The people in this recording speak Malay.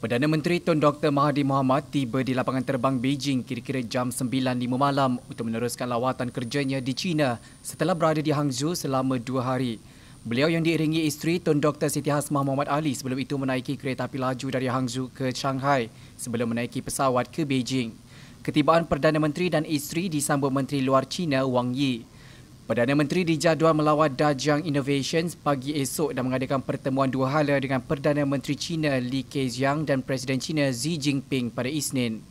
Perdana Menteri Tun Dr. Mahathir Mohamad tiba di lapangan terbang Beijing kira-kira jam 9.05 malam untuk meneruskan lawatan kerjanya di China setelah berada di Hangzhou selama dua hari. Beliau yang diiringi isteri Tun Dr. Siti Hasmah Muhammad Ali sebelum itu menaiki kereta api laju dari Hangzhou ke Shanghai sebelum menaiki pesawat ke Beijing. Ketibaan Perdana Menteri dan isteri disambut Menteri Luar China Wang Yi. Perdana Menteri dijadual melawat Dajiang Innovations pagi esok dan mengadakan pertemuan dua hala dengan Perdana Menteri China Li Keqiang dan Presiden China Xi Jinping pada Isnin.